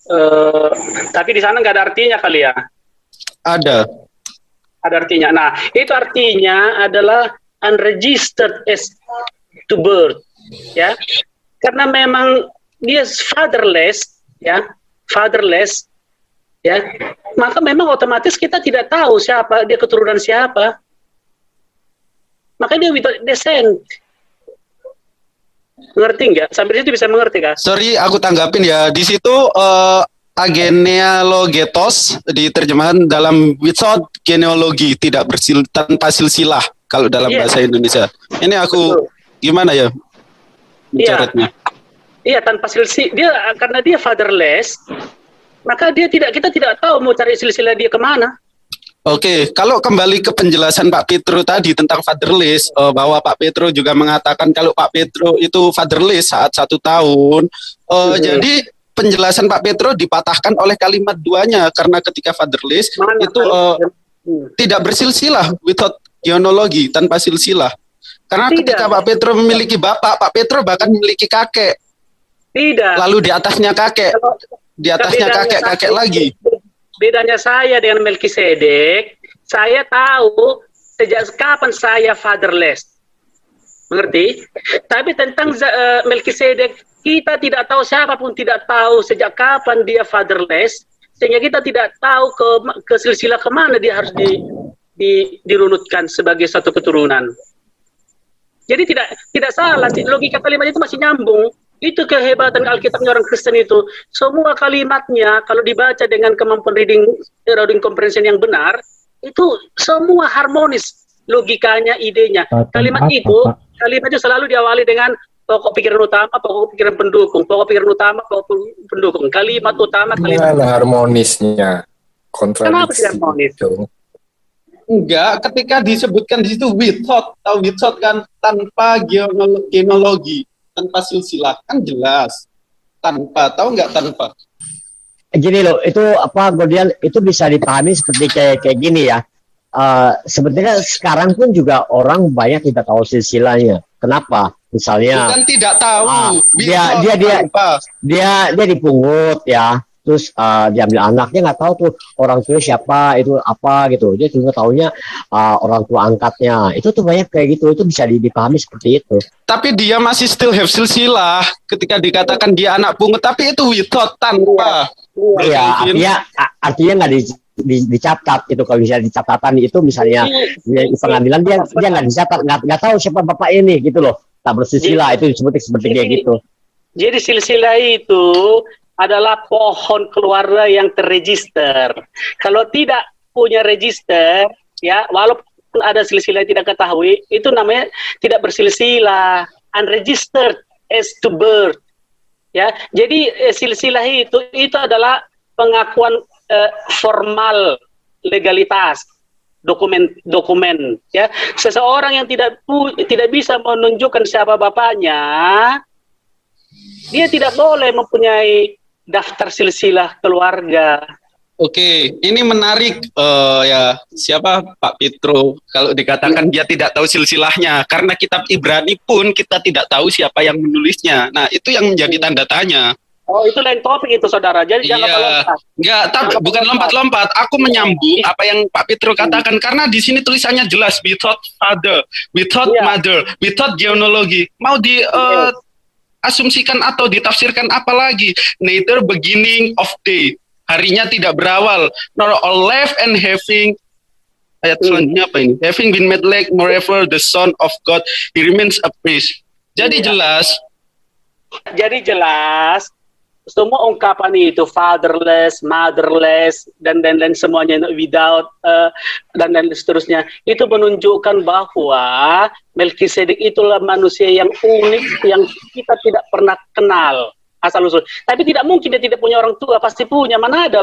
Eh, tapi di sana nggak ada artinya kali ya? Ada. Ada artinya. Nah, itu artinya adalah unregistered as to birth, ya. Karena memang dia fatherless, ya, fatherless, ya. Maka memang otomatis kita tidak tahu siapa dia keturunan siapa. Makanya dia without descent. Mengerti nggak? Sampai situ bisa mengerti kan? Sorry, aku tanggapin ya. Di situ eh, agenealogetos di terjemahan dalam without genealogi tidak bersil tanpa silsilah kalau dalam Iya. bahasa Indonesia. Ini aku Betul. gimana ya? Mencoretnya. Iya tanpa silsilah dia karena dia fatherless, maka dia tidak kita tidak tahu mau cari silsilah dia ke mana. Oke, kalau kembali ke penjelasan Pak Petro tadi tentang fatherless, eh, bahwa Pak Petro juga mengatakan kalau Pak Petro itu fatherless saat satu tahun, eh, Mhm. jadi penjelasan Pak Petro dipatahkan oleh kalimat duanya karena ketika fatherless Mana itu eh, Hmm. tidak bersilsilah without genealogi tanpa silsilah. Karena Tidak. ketika Pak Petro memiliki bapak, Pak Petro bahkan memiliki kakek, tidak. lalu di atasnya kakek, di atasnya kakek-kakek saya- lagi. Bedanya saya dengan Melkisedek, saya tahu sejak kapan saya fatherless. Mengerti? Tapi tentang za- eh, Melkisedek, kita tidak tahu siapa pun tidak tahu sejak kapan dia fatherless, sehingga kita tidak tahu ke, ke silsilah ke mana dia harus di, di, dirunutkan sebagai satu keturunan. Jadi tidak tidak salah, logika kalimat itu masih nyambung. Itu kehebatan Alkitabnya orang Kristen itu. Semua kalimatnya kalau dibaca dengan kemampuan reading reading comprehension yang benar, itu semua harmonis logikanya, idenya. Kalimat itu, kalimat itu selalu diawali dengan pokok pikiran utama, pokok pikiran pendukung, pokok pikiran utama, pokok pendukung. Kalimat utama, kalimat harmonisnya? Kenapa Kontradiksi. tidak harmonis? dong. Enggak, ketika disebutkan di situ without, tahu without kan tanpa genealo- genealogi, tanpa silsilah kan jelas. Tanpa, tahu nggak tanpa? Gini loh, itu apa kemudian itu bisa dipahami seperti kayak kayak gini ya. Eh, sebenarnya sekarang pun juga orang banyak tidak tahu silsilahnya. Kenapa? Misalnya Bukan tidak tahu. Ah, without, dia- dia- dia- tanpa. dia dia dipungut ya terus uh, diambil anaknya nggak tahu tuh orang tua siapa itu apa gitu. Dia cuma taunya uh, orang tua angkatnya. Itu tuh banyak kayak gitu. Itu bisa di- dipahami seperti itu. Tapi dia masih still have silsilah ketika dikatakan dia anak pungut, tapi itu without, tanpa. iya artinya artinya nggak di, di- dicatat itu kalau misalnya di catatan itu misalnya Iya. di pengadilan dia dia nggak dicatat. Nggak nggak tahu siapa bapak ini gitu loh. Tak bersisilah itu seperti seperti kayak gitu. Jadi silsilah itu adalah pohon keluarga yang terregister. Kalau tidak punya register, ya walaupun ada silsilah yang tidak ketahui, itu namanya tidak bersilsilah, unregistered as to birth. Ya, jadi eh, silsilah itu itu adalah pengakuan eh, formal legalitas dokumen dokumen ya seseorang yang tidak tidak bisa menunjukkan siapa bapaknya dia tidak boleh mempunyai daftar silsilah keluarga. Oke, ini menarik eh, ya siapa Pak Petro kalau dikatakan dia tidak tahu silsilahnya karena kitab Ibrani pun kita tidak tahu siapa yang menulisnya. Nah, itu yang menjadi tanda tanya. Oh itu lain topik itu saudara. Jadi jangan Iya. lompat. Enggak, tapi Jangan bukan lompat-lompat. Aku menyambung apa yang Pak Petro katakan karena di sini tulisannya jelas without father, without Iya. mother, without genealogy. Mau di eh, asumsikan atau ditafsirkan apa lagi? Neither beginning of day. Harinya tidak berawal. Nor all life and having ayat Hmm. selanjutnya apa ini? Having been made like moreover the son of God, he remains a priest. Jadi Iya. jelas Jadi jelas semua ungkapan itu fatherless, motherless dan dan dan semuanya without eh, dan dan seterusnya itu menunjukkan bahwa Melkisedek itulah manusia yang unik yang kita tidak pernah kenal asal usul. Tapi tidak mungkin dia tidak punya orang tua, pasti punya. Mana ada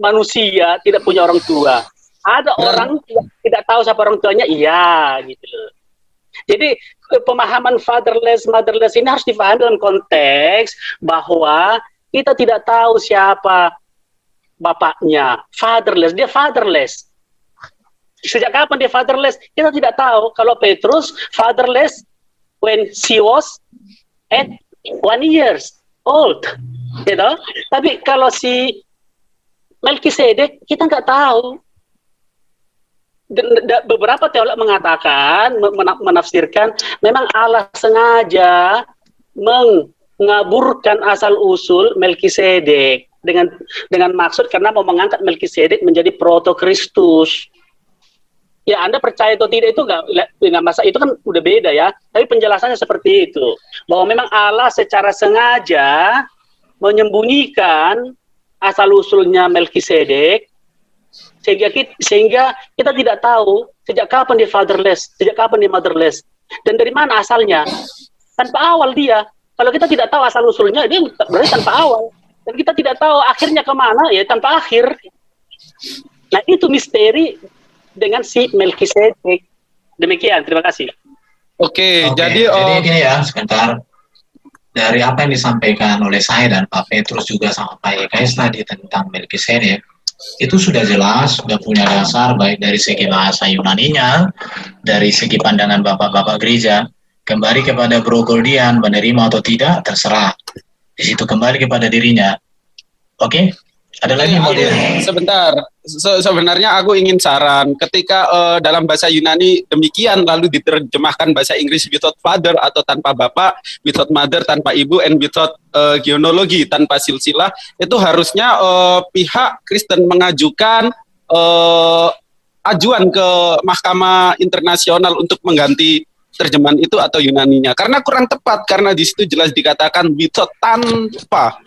manusia tidak punya orang tua? Ada orang yang tidak tahu siapa orang tuanya, iya gitu loh. Jadi pemahaman fatherless, motherless ini harus dipahami dalam konteks bahwa kita tidak tahu siapa bapaknya. Fatherless, dia fatherless. Sejak kapan dia fatherless? Kita tidak tahu. Kalau Petrus fatherless when she was at one years old, gitu. Tapi kalau si Melkisedek kita nggak tahu. Beberapa teolog mengatakan me- mena- menafsirkan memang Allah sengaja mengaburkan asal usul Melkisedek dengan dengan maksud karena mau mengangkat Melkisedek menjadi proto Kristus. Ya Anda percaya atau tidak itu nggak nggak masa itu kan udah beda ya. Tapi penjelasannya seperti itu bahwa memang Allah secara sengaja menyembunyikan asal usulnya Melkisedek sehingga kita, sehingga kita tidak tahu sejak kapan dia fatherless, sejak kapan dia motherless, dan dari mana asalnya. Tanpa awal dia. Kalau kita tidak tahu asal usulnya, dia berarti tanpa awal. Dan kita tidak tahu akhirnya ke mana, ya tanpa akhir. Nah itu misteri dengan si Melkisedek. Demikian, terima kasih. Oke, Oke, jadi jadi eh, gini ya, sebentar. Dari apa yang disampaikan oleh saya dan Pak Petrus juga sama Pak YKS tadi tentang Melkisedek, itu sudah jelas, sudah punya dasar baik dari segi bahasa Yunaninya, dari segi pandangan bapak-bapak gereja, kembali kepada Bro Gordian, menerima atau tidak, terserah. Di situ kembali kepada dirinya. Oke? Ada lagi yang mau sebentar. Se- sebenarnya aku ingin saran ketika eh, dalam bahasa Yunani demikian lalu diterjemahkan bahasa Inggris without father atau tanpa bapak, without mother tanpa ibu, and without eh, genealogy tanpa silsilah itu harusnya eh, pihak Kristen mengajukan eh, ajuan ke Mahkamah Internasional untuk mengganti terjemahan itu atau Yunaninya karena kurang tepat karena di situ jelas dikatakan without tanpa.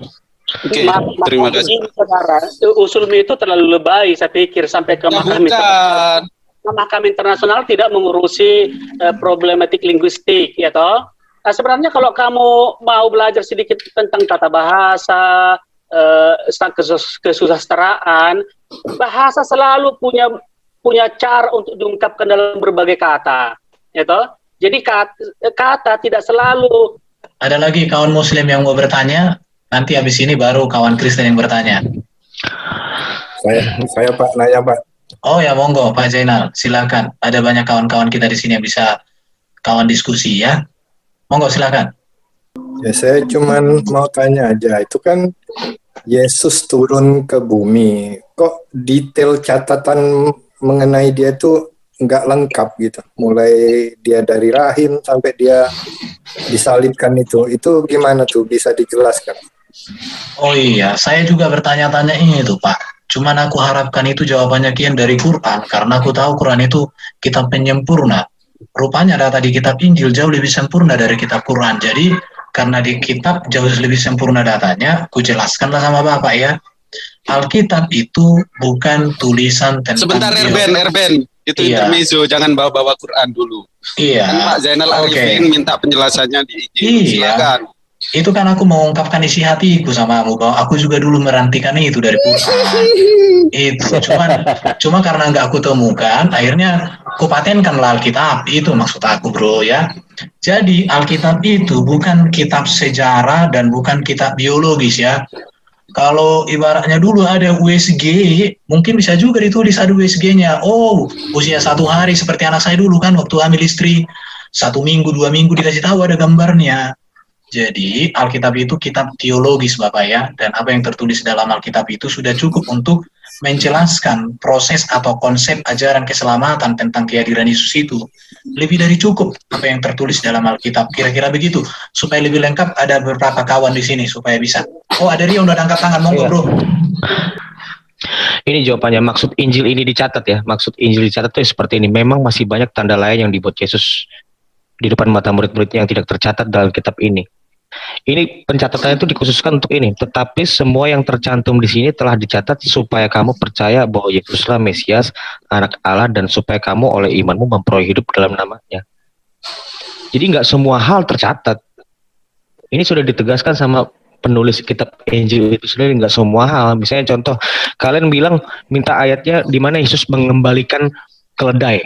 Oke, ma- terima kasih. saudara, usulmu itu terlalu lebay, saya pikir sampai ke Nah, mahkamah internasional. Mahkamah internasional tidak mengurusi eh, problematik linguistik, ya toh. Nah, sebenarnya kalau kamu mau belajar sedikit tentang tata bahasa, sa- kesus- kesusastraan, bahasa selalu punya punya cara untuk diungkapkan dalam berbagai kata, ya toh. Jadi kata, kata tidak selalu Ada lagi kawan muslim yang mau bertanya? Nanti habis ini baru kawan Kristen yang bertanya. Saya, saya Pak nanya Pak. Oh ya monggo Pak Zainal, silakan. Ada banyak kawan-kawan kita di sini yang bisa kawan diskusi ya. Monggo silakan. Ya saya cuman mau tanya aja, itu kan Yesus turun ke bumi, kok detail catatan mengenai dia tuh nggak lengkap gitu. Mulai dia dari rahim sampai dia disalibkan itu, itu gimana tuh bisa dijelaskan? Oh iya, saya juga bertanya-tanya ini tuh Pak. Cuman aku harapkan itu jawabannya kian dari Quran, karena aku tahu Quran itu kitab penyempurna. Rupanya data di kitab Injil jauh lebih sempurna dari kitab Quran. Jadi karena di kitab jauh lebih sempurna datanya, aku jelaskanlah sama Bapak ya. Alkitab itu bukan tulisan tentang Sebentar Erben, Erben. Itu Iya. intermezzo, jangan bawa-bawa Quran dulu. Kan Iya. Pak Zainal. Arifin minta penjelasannya di izin. Iya. Silakan. Itu kan aku mengungkapkan isi hatiku sama kamu bahwa aku juga dulu merantikan itu dari Quran. itu cuman cuma karena nggak aku temukan, akhirnya aku patenkanlah Alkitab. Itu maksud aku, Bro ya. Jadi Alkitab itu bukan kitab sejarah dan bukan kitab biologis ya. Kalau ibaratnya dulu ada USG, mungkin bisa juga ditulis ada USG-nya. Oh, usia satu hari seperti anak saya dulu kan waktu hamil istri. Satu minggu, dua minggu dikasih tahu ada gambarnya. Jadi Alkitab itu kitab teologis Bapak ya, dan apa yang tertulis dalam Alkitab itu sudah cukup untuk menjelaskan proses atau konsep ajaran keselamatan tentang kehadiran Yesus itu. Lebih dari cukup apa yang tertulis dalam Alkitab. Kira-kira begitu. Supaya lebih lengkap ada beberapa kawan di sini supaya bisa. Oh ada Rio udah angkat tangan, monggo Iya. bro. Ini jawabannya maksud Injil ini dicatat ya. Maksud Injil dicatat itu seperti ini. Memang masih banyak tanda lain yang dibuat Yesus di depan mata murid-muridnya yang tidak tercatat dalam kitab ini. Ini pencatatannya itu dikhususkan untuk ini. Tetapi semua yang tercantum di sini telah dicatat supaya kamu percaya bahwa Yesuslah Mesias, anak Allah, dan supaya kamu oleh imanmu memperoleh hidup dalam namanya. Jadi nggak semua hal tercatat. Ini sudah ditegaskan sama penulis kitab Injil itu sendiri nggak semua hal. Misalnya contoh, kalian bilang minta ayatnya di mana Yesus mengembalikan keledai.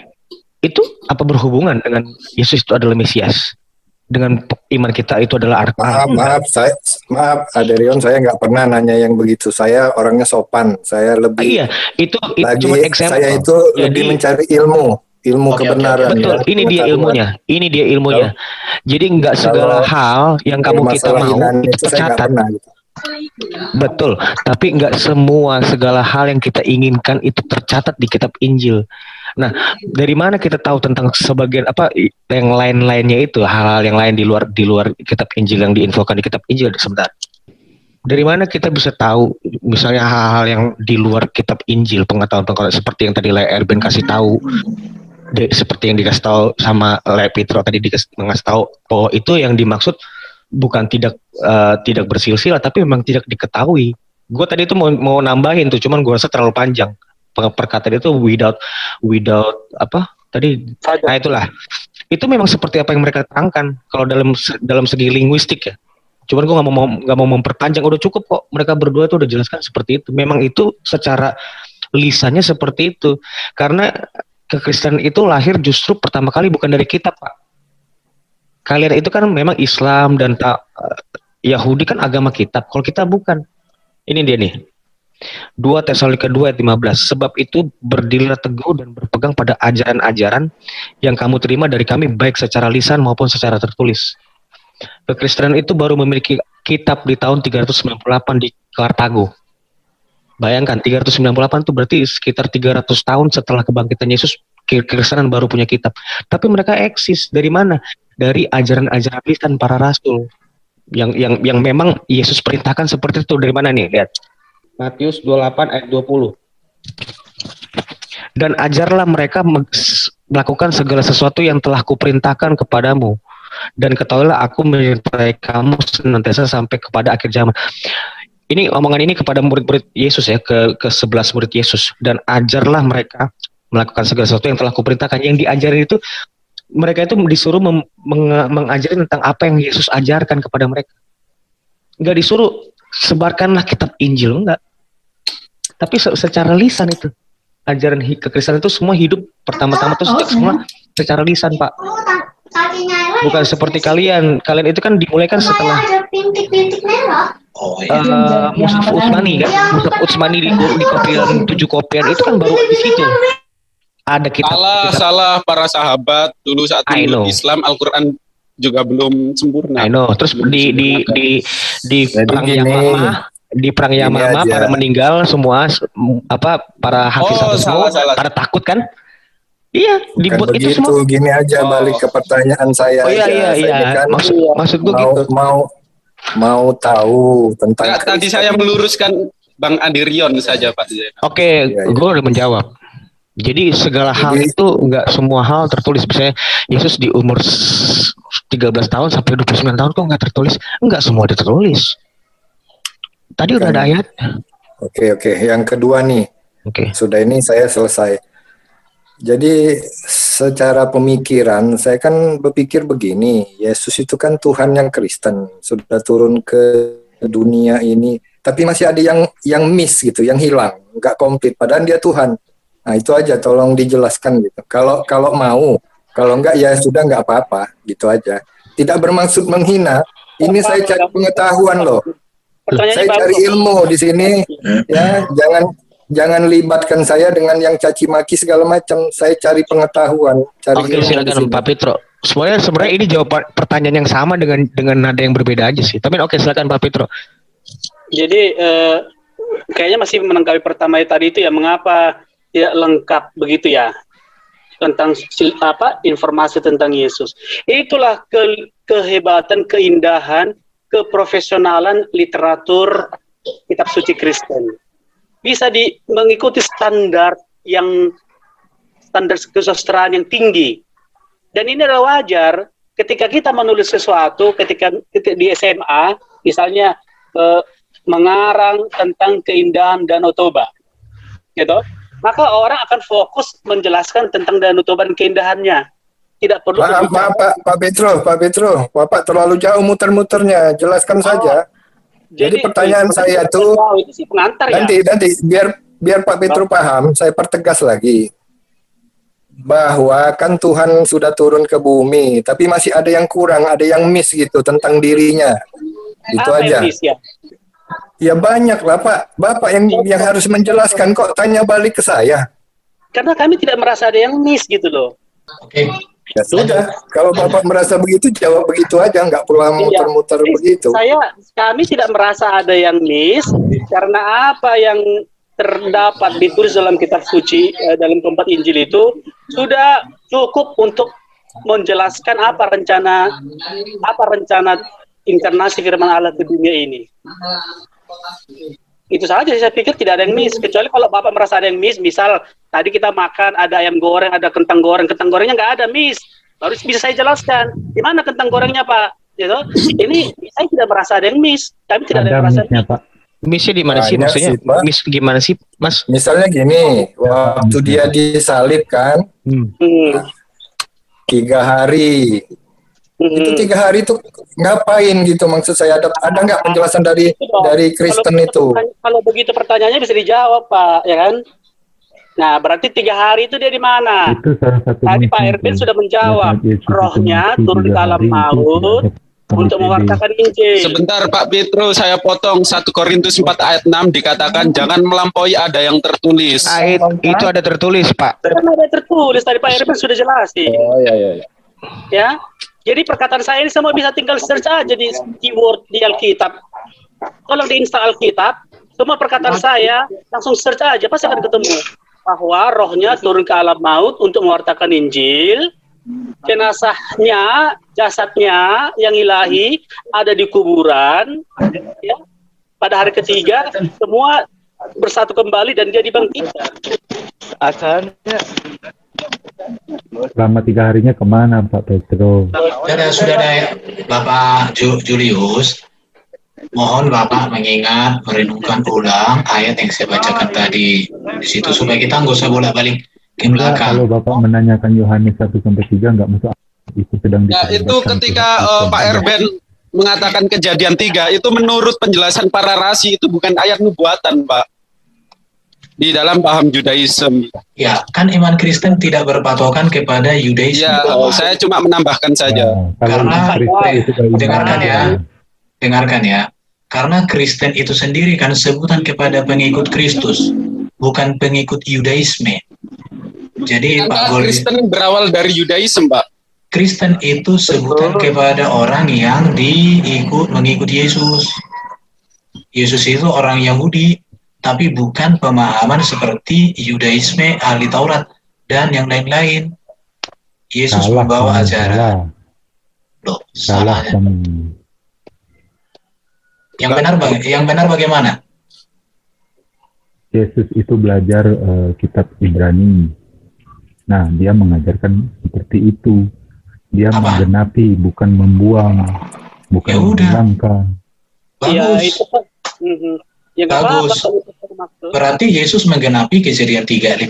Itu apa berhubungan dengan Yesus itu adalah Mesias? Dengan iman kita itu adalah anak Maaf, maaf, saya maaf, Aderion, saya nggak pernah nanya yang begitu. Saya orangnya sopan. Saya Ah, lebih iya, itu, itu lagi cuma example. saya itu Jadi- lebih mencari ilmu, ilmu oke, kebenaran. Betul, ya, ini dia ilmunya. Ini dia ilmunya. Jadi nggak segala hal yang kamu kita mau itu tercatat. Gitu. Betul, tapi nggak semua segala hal yang kita inginkan itu tercatat di kitab Injil. Nah, dari mana kita tahu tentang sebagian apa yang lain-lainnya itu hal-hal yang lain di luar di luar kitab Injil yang diinfokan di kitab Injil sebentar. Dari mana kita bisa tahu misalnya hal-hal yang di luar kitab Injil pengetahuan-pengetahuan seperti yang tadi Le Erben kasih tahu de- seperti yang dikasih tahu sama Le Petro tadi dikasih ngasih tahu bahwa itu yang dimaksud bukan tidak eh, tidak bersilsilah tapi memang tidak diketahui. Gue tadi itu mau mau nambahin tuh, cuman gue rasa terlalu panjang. Pe- Perkataan itu without without apa tadi? Nah itulah. Itu memang seperti apa yang mereka terangkan kalau dalam dalam segi linguistik ya. Cuman gue nggak mau nggak mau memperpanjang, udah cukup kok. Mereka berdua itu udah jelaskan seperti itu. Memang itu secara lisannya seperti itu. Karena kekristenan itu lahir justru pertama kali bukan dari kitab, Pak. Kalian itu kan memang Islam dan ta- Yahudi kan agama kitab. Kalau kita bukan. Ini dia nih. 2 Tesalonika 2 ayat 15. Sebab itu berdirilah teguh dan berpegang pada ajaran-ajaran yang kamu terima dari kami baik secara lisan maupun secara tertulis. Kekristenan itu baru memiliki kitab di tahun 398 di Kartago. Bayangkan 398 itu berarti sekitar 300 tahun setelah kebangkitan Yesus kekristenan baru punya kitab. Tapi mereka eksis dari mana? Dari ajaran-ajaran lisan para rasul yang yang yang memang Yesus perintahkan seperti itu dari mana nih? Lihat. Matius 28 ayat 20. Dan ajarlah mereka melakukan segala sesuatu yang telah kuperintahkan kepadamu. Dan ketahuilah aku menyertai kamu senantiasa sampai kepada akhir zaman. Ini omongan ini kepada murid-murid Yesus ya, ke ke 11 murid Yesus dan ajarlah mereka melakukan segala sesuatu yang telah kuperintahkan. Yang diajarin itu mereka itu disuruh meng- mengajari tentang apa yang Yesus ajarkan kepada mereka. Enggak disuruh sebarkanlah kitab Injil enggak. Tapi se- secara lisan itu ajaran kekristenan itu semua hidup pertama-tama tuh semua secara lisan, Pak. Bukan seperti kalian. Kalian itu kan dimulai kan setelah pintik-pintik merah. Oh eh Musaf Utsmani kan, Musaf Utsmani di, di kopian tujuh kopian itu kan baru di situ. Ada kitab, Salah, kitab salah para sahabat dulu saat memeluk Islam Al-Quran juga belum sempurna. I know. Terus di di di di Jadi perang gini, Yamama di perang Yamama aja. pada meninggal semua apa para hafiz Oh, salah, semua salah. pada takut kan? Iya, dibuat itu semua. gini aja Oh. balik ke pertanyaan saya Oh iya aja. iya Saya iya. kan Maksud maksud gua mau gitu. mau mau tahu tentang tadi Kristen. saya meluruskan Bang Adirion saja Pak. Oke, Iya, iya. gue udah menjawab. Jadi segala hal Jadi- itu nggak semua hal tertulis. Misalnya Yesus di umur s- 13 tahun sampai 29 tahun kok nggak tertulis? Nggak semua tertulis. Tadi udah ada ayat. Oke oke. Yang kedua nih, Oke. sudah ini saya selesai. Jadi secara pemikiran saya kan berpikir begini, Yesus itu kan Tuhan yang Kristen, sudah turun ke dunia ini, tapi masih ada yang yang miss gitu, yang hilang, nggak komplit. Padahal dia Tuhan. Nah itu aja, tolong dijelaskan gitu. Kalau kalau mau, kalau enggak ya sudah nggak apa-apa, gitu aja. Tidak bermaksud menghina. Ini saya cari pengetahuan loh. Pertanyaannya Saya cari bagus. ilmu di sini ya jangan jangan libatkan saya dengan yang caci maki segala macam saya cari pengetahuan cari Oke, ilmu di silakan sini. Pak Petro. semuanya sebenarnya ini jawaban pertanyaan yang sama dengan dengan nada yang berbeda aja sih. Tapi oke silakan Pak Petro. Jadi eh, kayaknya masih menanggapi pertama tadi itu ya mengapa tidak lengkap begitu ya tentang apa informasi tentang Yesus. Itulah ke- kehebatan, keindahan, keprofesionalan literatur kitab suci Kristen. Bisa di mengikuti standar yang standar kesusastraan yang tinggi. Dan ini adalah wajar ketika kita menulis sesuatu ketika, di SMA misalnya eh, mengarang tentang keindahan Danau Toba. Gitu. Maka orang akan fokus menjelaskan tentang Danau Toba dan keindahannya. Tidak perlu Maaf, berbicara- maaf Pak, Pak Petro, Pak Petro, Bapak terlalu jauh muter-muternya. Jelaskan saja. Jadi, pertanyaan saya tuh Wow, itu sih pengantar ya. nanti nanti biar biar Pak Petro paham, saya pertegas lagi bahwa kan Tuhan sudah turun ke bumi, tapi masih ada yang kurang, ada yang miss gitu tentang dirinya. Itu Apa aja. miss ya? Ya banyak lah Pak, Bapak yang yang harus menjelaskan kok tanya balik ke saya. Karena kami tidak merasa ada yang miss gitu loh. Oke. Ya sudah, kalau Bapak merasa begitu jawab begitu aja, nggak perlu muter-muter begitu. Saya kami tidak merasa ada yang miss. Karena apa yang terdapat ditulis dalam kitab suci eh, dalam keempat Injil itu sudah cukup untuk menjelaskan apa rencana apa rencana inkarnasi firman Allah ke dunia ini. Itu saja saya pikir tidak ada yang miss kecuali kalau Bapak merasa ada yang miss misal tadi kita makan ada ayam goreng ada kentang goreng kentang gorengnya nggak ada miss baru bisa saya jelaskan di mana kentang gorengnya Pak gitu ini saya tidak merasa ada yang miss kami tidak ada yang merasa missnya Pak. Missnya di mana sih maksudnya? sih, Pak. Miss gimana sih, Mas? Misalnya gini, waktu dia disalib kan, Hmm. tiga hari. Itu tiga hari itu ngapain gitu maksud saya ada ada nggak penjelasan dari dari Kristen itu? kalau begitu pertanyaannya bisa dijawab Pak ya kan nah berarti tiga hari itu dia di mana Itu salah satu tadi Pak Pak. sudah menjawab itu rohnya turun tiga ke alam hari itu maut untuk mewartakan Injil Sebentar Pak Petro, saya potong 1 Korintus 4 ayat 6 dikatakan jangan melampaui ada yang tertulis. Ayat itu ada tertulis, Pak. kan ada tertulis tadi Pak Ervin sudah jelasin Oh iya iya. iya. ya jadi perkataan saya ini semua bisa tinggal search aja di keyword di Alkitab. Kalau di install Alkitab semua perkataan saya langsung search aja pasti akan ketemu. Bahwa rohnya turun ke alam maut untuk mewartakan Injil. Jenazahnya jasadnya yang ilahi ada di kuburan ya. Pada hari ketiga semua bersatu kembali dan dia dibangkitkan. Asalnya Selama tiga harinya ke mana Pak Petro? Sudah, sudah ada Bapak Ju- Julius. Mohon Bapak mengingat, merenungkan ulang ayat yang saya bacakan tadi di situ supaya kita nggak usah bolak-balik ke belakang. kalau Bapak menanyakan Yohanes 1 sampai 3 enggak masuk itu sedang Ya itu ketika eh, Pak Erben mengatakan kejadian tiga itu menurut penjelasan para rasi itu bukan ayat nubuatan Pak. Di dalam paham Judaism. Ya, kan iman Kristen tidak berpatokan kepada Yudaisme. Ya, Bapak. saya cuma menambahkan saja. Karena itu dari dengarkan ya, dengarkan ya. Karena Kristen itu sendiri kan sebutan kepada pengikut Kristus, bukan pengikut Yudaisme. Jadi Pak Karena Gol, Kristen berawal dari Yudaism, Pak. Kristen itu sebutan kepada orang yang diikut mengikuti Yesus. Yesus itu orang Yahudi, tapi bukan pemahaman seperti Yudaisme, ahli Taurat, dan yang lain-lain. Yesus salah membawa ajaran. salah. Loh, salah salah. Yang benar baga- yang benar bagaimana? Yesus itu belajar eh, kitab Ibrani. Nah, dia mengajarkan seperti itu. Dia menggenapi, bukan membuang, bukan Ya udah. menghilangkan. ya itu kan Mhm. Ya Bagus. kalau itu bermaksud. Berarti Yesus menggenapi kejadian 3.15,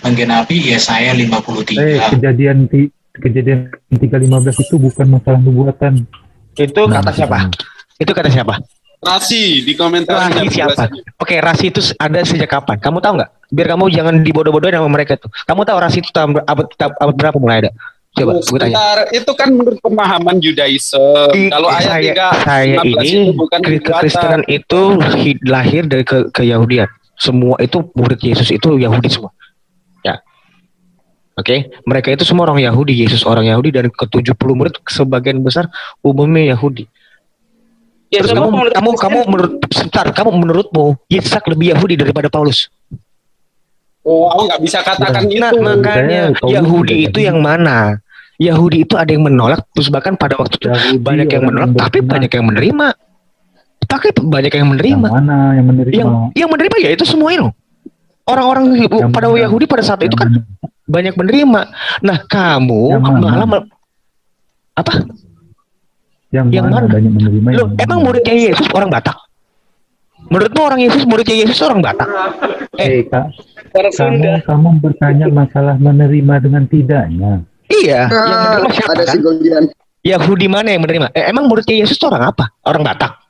menggenapi Yesaya Eh, 53. kejadian ti, kejadian 315 itu bukan masalah nubuatan. Itu kata siapa? Itu kata siapa? Rasi di komentar. Rasi siapa? Oke, Rasi itu ada sejak kapan? Kamu tahu nggak? Biar kamu jangan dibodoh-bodohin sama mereka tuh. Kamu tahu Rasi itu tahun ber- abad, abad berapa mulai ada? Coba, gue tanya. Sebentar, itu kan menurut pemahaman Judaism. Kalau ayat saya, 3 saya 15 ini itu bukan kri- nubuatan. kekristenan itu hi- lahir dari ke, ke Yahudian. Semua itu murid Yesus itu Yahudi semua. Ya. Oke, mereka itu semua orang Yahudi, Yesus orang Yahudi dan ke-70 murid sebagian besar umumnya Yahudi. Ya, Terus semua kamu komunitas kamu Kristen. kamu menurut sebentar, kamu menurutmu Yitzhak lebih Yahudi daripada Paulus? Oh, aku nggak bisa katakan Nah, itu. makanya Saya Paulus Yahudi itu yang mana? Yahudi itu ada yang menolak, terus bahkan pada waktu itu Yahudi banyak yang menolak, yang tapi banyak yang menerima. Tapi banyak yang Yang menerima. mana yang menerima? Yang yang menerima ya itu semua itu. Orang-orang Yang pada mana? Yahudi pada saat itu Yang kan mana? banyak menerima. Nah, kamu Yang malah mel- apa? Yang, yang mana, mana? banyak menerima? Yang emang muridnya Yesus orang Batak? Menurutmu orang Yesus muridnya Yesus orang Batak? Eh, Kak, Orang Sunda. kamu kamu bertanya masalah menerima dengan tidaknya. Iya, yang menerima siapa ada kan? si. Yahudi mana yang menerima? Eh, emang muridnya Yesus itu orang apa? Orang Batak?